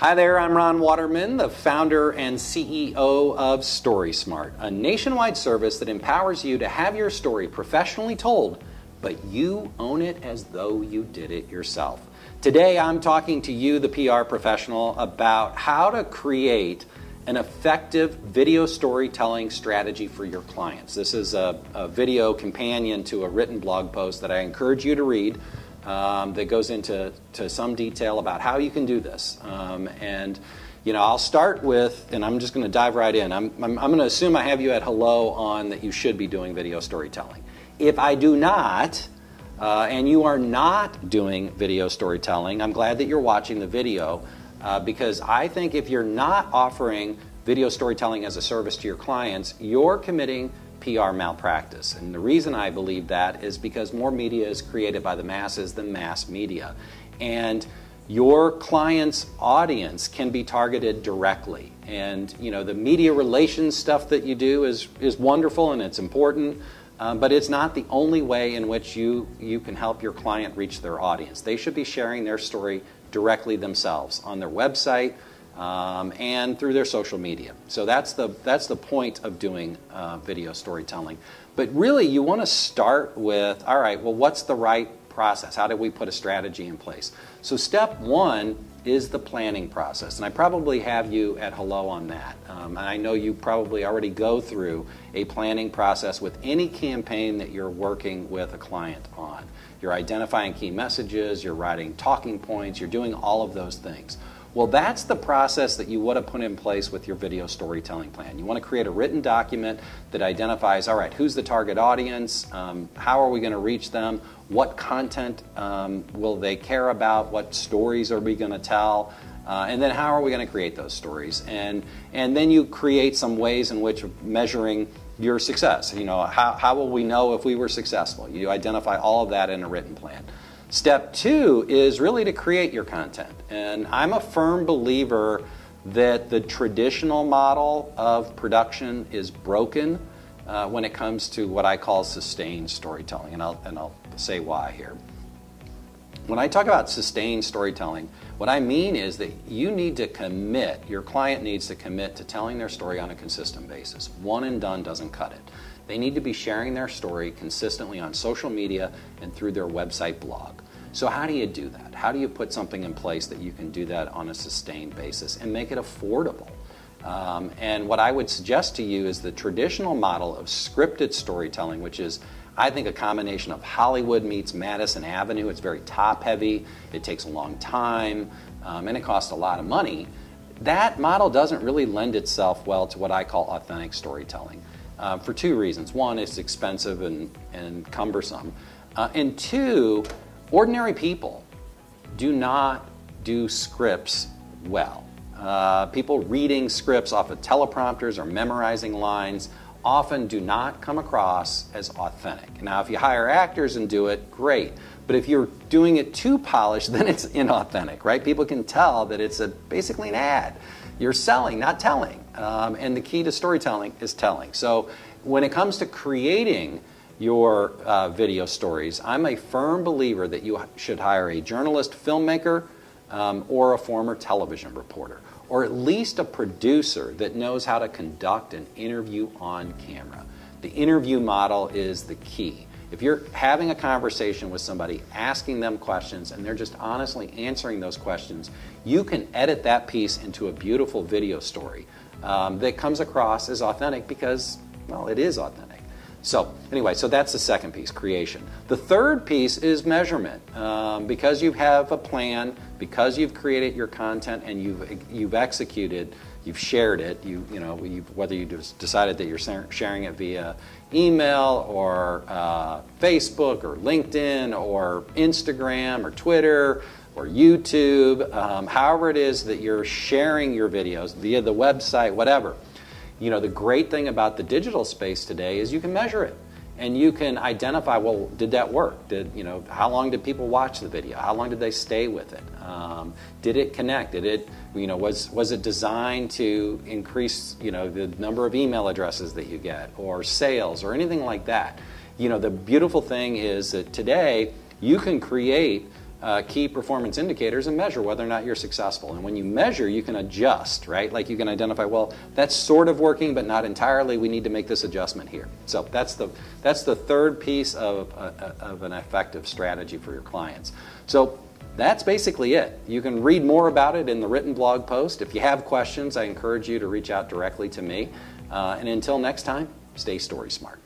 Hi there, I'm Ron Watermon, the founder and CEO of StorySmart, a nationwide service that empowers you to have your story professionally told, but you own it as though you did it yourself. Today, I'm talking to you, the PR professional, about how to create an effective video storytelling strategy for your clients. This is a, a video companion to a written blog post that I encourage you to read um, that goes into to some detail about how you can do this. Um, and you know, I'll start with, and I'm just going to dive right in. I'm, I'm, I'm going to assume I have you at hello on that you should be doing video storytelling. If I do not, uh, and you are not doing video storytelling, I'm glad that you're watching the video uh, because I think if you're not offering video storytelling as a service to your clients, you're committing PR malpractice. And the reason I believe that is because more media is created by the masses than mass media. And your client's audience can be targeted directly. And you know, the media relations stuff that you do is, is wonderful and it's important, um, but it's not the only way in which you, you can help your client reach their audience. They should be sharing their story directly themselves on their website, um, and through their social media. So that's the, that's the point of doing uh, video storytelling. But really, you want to start with all right, well, what's the right process? How do we put a strategy in place? So, step one is the planning process. And I probably have you at hello on that. Um, and I know you probably already go through a planning process with any campaign that you're working with a client on. You're identifying key messages, you're writing talking points, you're doing all of those things. Well, that's the process that you would have put in place with your video storytelling plan. You want to create a written document that identifies all right, who's the target audience? Um, how are we going to reach them? What content um, will they care about? What stories are we going to tell? Uh, and then how are we going to create those stories? And, and then you create some ways in which measuring your success. You know, how, how will we know if we were successful? You identify all of that in a written plan. Step two is really to create your content. And I'm a firm believer that the traditional model of production is broken uh, when it comes to what I call sustained storytelling. And I'll, and I'll say why here. When I talk about sustained storytelling, what I mean is that you need to commit, your client needs to commit to telling their story on a consistent basis. One and done doesn't cut it. They need to be sharing their story consistently on social media and through their website blog. So, how do you do that? How do you put something in place that you can do that on a sustained basis and make it affordable? Um, and what I would suggest to you is the traditional model of scripted storytelling, which is, I think, a combination of Hollywood meets Madison Avenue. It's very top heavy, it takes a long time, um, and it costs a lot of money. That model doesn't really lend itself well to what I call authentic storytelling uh, for two reasons. One, it's expensive and, and cumbersome. Uh, and two, ordinary people do not do scripts well. Uh, people reading scripts off of teleprompters or memorizing lines often do not come across as authentic. Now, if you hire actors and do it, great. But if you're doing it too polished, then it's inauthentic, right? People can tell that it's a, basically an ad. You're selling, not telling. Um, and the key to storytelling is telling. So when it comes to creating your uh, video stories, I'm a firm believer that you should hire a journalist, filmmaker, um, or a former television reporter, or at least a producer that knows how to conduct an interview on camera. The interview model is the key. If you're having a conversation with somebody, asking them questions, and they're just honestly answering those questions, you can edit that piece into a beautiful video story um, that comes across as authentic because, well, it is authentic. So, anyway, so that's the second piece creation. The third piece is measurement. Um, because you have a plan, because you've created your content and you've, you've executed, you've shared it, you, you know, whether you decided that you're sharing it via email or uh, Facebook or LinkedIn or Instagram or Twitter or YouTube, um, however it is that you're sharing your videos via the website, whatever. You know, the great thing about the digital space today is you can measure it and you can identify well did that work? Did you know how long did people watch the video? How long did they stay with it? Um, did it connect? Did it you know was was it designed to increase you know the number of email addresses that you get or sales or anything like that? You know the beautiful thing is that today you can create uh, key performance indicators and measure whether or not you're successful. And when you measure, you can adjust, right? Like you can identify, well, that's sort of working, but not entirely. We need to make this adjustment here. So that's the that's the third piece of, uh, of an effective strategy for your clients. So that's basically it. You can read more about it in the written blog post. If you have questions, I encourage you to reach out directly to me. Uh, and until next time, stay story smart.